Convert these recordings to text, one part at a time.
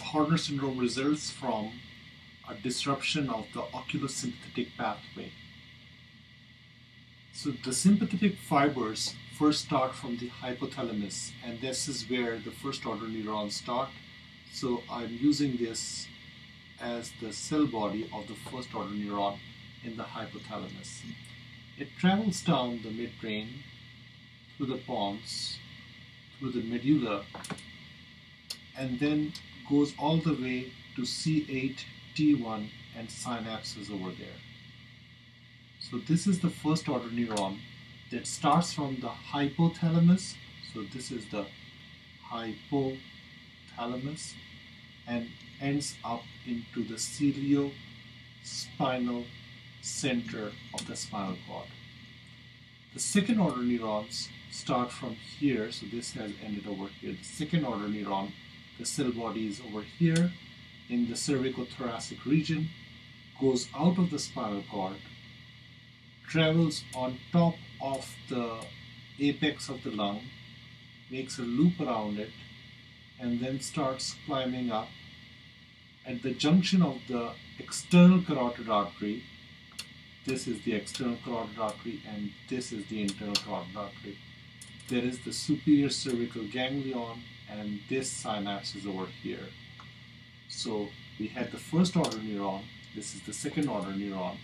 Horner syndrome results from a disruption of the oculosympathetic pathway. So the sympathetic fibers first start from the hypothalamus and this is where the first order neurons start. So I'm using this as the cell body of the first order neuron in the hypothalamus. It travels down the midbrain through the pons, through the medulla, and then goes all the way to C8, T1, and synapses over there. So this is the first order neuron that starts from the hypothalamus. So this is the hypothalamus and ends up into the cilio-spinal center of the spinal cord. The second order neurons start from here, so this has ended over here. The second order neuron, the cell body is over here in the cervicothoracic region, goes out of the spinal cord, travels on top of the apex of the lung, makes a loop around it, and then starts climbing up at the junction of the external carotid artery. This is the external carotid artery, and this is the internal carotid artery. There is the superior cervical ganglion, and this synapse is over here. So we had the first order neuron, this is the second order neuron,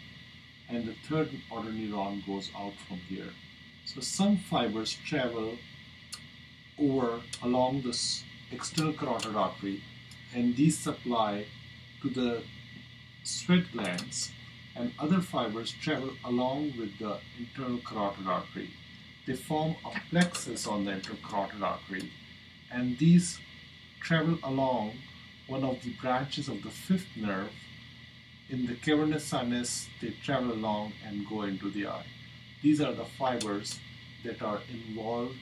and the third order neuron goes out from here. So some fibers travel over along this external carotid artery and these supply to the sweat glands and other fibers travel along with the internal carotid artery. They form a plexus on the internal carotid artery and these travel along one of the branches of the fifth nerve. In the cavernous sinus, they travel along and go into the eye. These are the fibers that are involved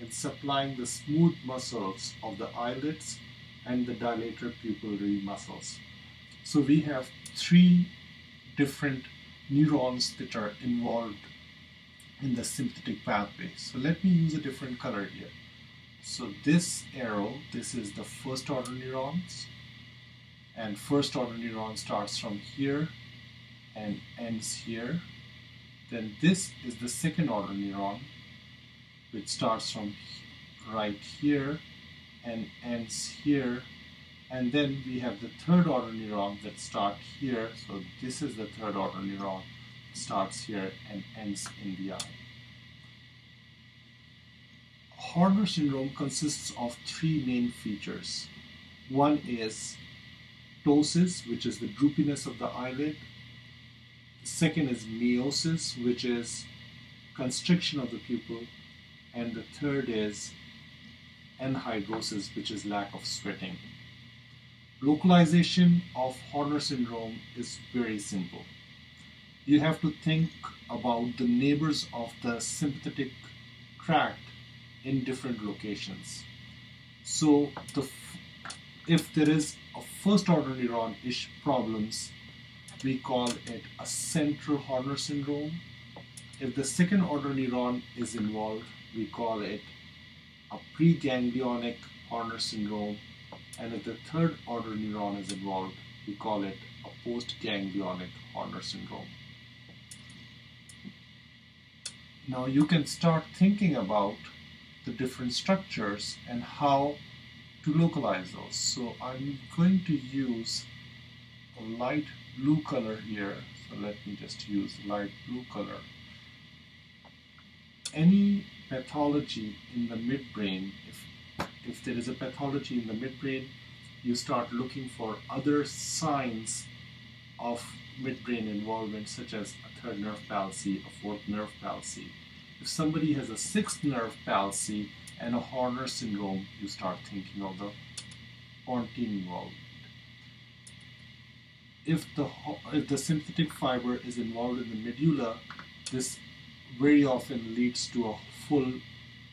in supplying the smooth muscles of the eyelids and the dilator pupillary muscles. So we have three different neurons that are involved in the sympathetic pathway. So let me use a different color here. So this arrow, this is the first order neurons and first order neuron starts from here and ends here. Then this is the second order neuron which starts from right here and ends here and then we have the third order neuron that starts here so this is the third order neuron starts here and ends in the eye. Horner syndrome consists of three main features. One is ptosis, which is the droopiness of the eyelid. The second is miosis, which is constriction of the pupil. And the third is anhidrosis, which is lack of sweating. Localization of Horner syndrome is very simple. You have to think about the neighbors of the sympathetic tract in different locations. So the, if there is a first order neuron ish problems, we call it a central Horner syndrome. If the second order neuron is involved, we call it a preganglionic Horner syndrome. And if the third order neuron is involved, we call it a postganglionic Horner syndrome. Now you can start thinking about the different structures and how to localize those. So I'm going to use a light blue color here. So let me just use light blue color. Any pathology in the midbrain, if, if there is a pathology in the midbrain, you start looking for other signs of midbrain involvement such as a third nerve palsy, a fourth nerve palsy. If somebody has a sixth nerve palsy, and a Horner syndrome, you start thinking of the involvement. If the, if the sympathetic fiber is involved in the medulla, this very often leads to a full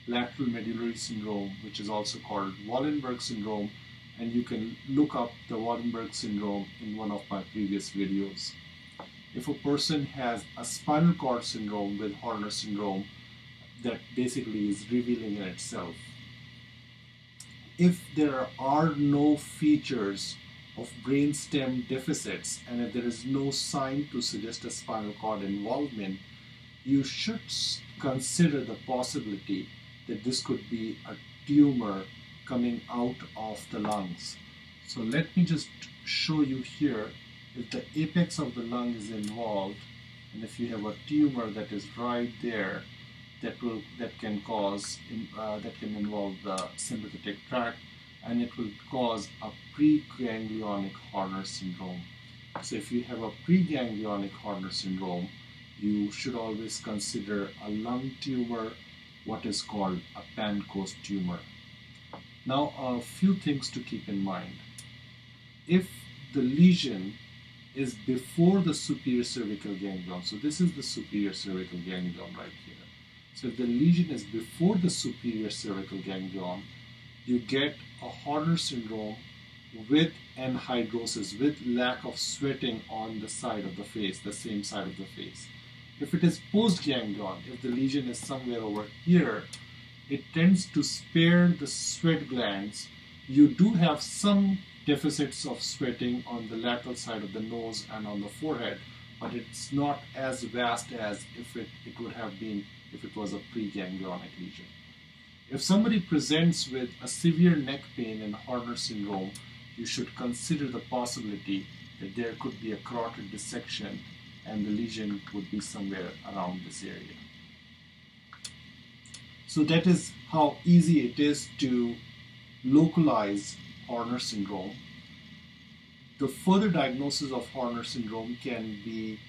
lateral medullary syndrome, which is also called Wallenberg syndrome, and you can look up the Wallenberg syndrome in one of my previous videos. If a person has a spinal cord syndrome with Horner syndrome, that basically is revealing in itself. if there are no features of brainstem deficits and if there is no sign to suggest a spinal cord involvement, you should consider the possibility that this could be a tumor coming out of the lungs. So let me just show you here if the apex of the lung is involved and if you have a tumor that is right there that will that can cause uh, that can involve the sympathetic tract and it will cause a preganglionic Horner syndrome. So if you have a preganglionic Horner syndrome, you should always consider a lung tumor, what is called a Pancoast tumor. Now, a few things to keep in mind. If the lesion is before the superior cervical ganglion, so this is the superior cervical ganglion right here. So if the lesion is before the superior cervical ganglion, you get a Horner syndrome with anhidrosis, with lack of sweating on the side of the face, the same side of the face. If it is postganglion, if the lesion is somewhere over here, it tends to spare the sweat glands. You do have some deficits of sweating on the lateral side of the nose and on the forehead, but it's not as vast as if it, it would have been if it was a preganglionic lesion. If somebody presents with a severe neck pain and Horner syndrome, you should consider the possibility that there could be a carotid dissection and the lesion would be somewhere around this area. So that is how easy it is to localize Horner syndrome. The further diagnosis of Horner syndrome can be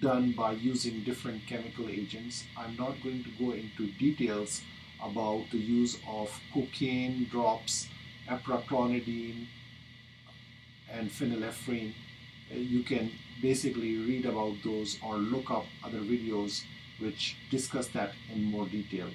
done by using different chemical agents. I'm not going to go into details about the use of cocaine drops, apraclonidine, and phenylephrine. Uh, you can basically read about those or look up other videos which discuss that in more detail.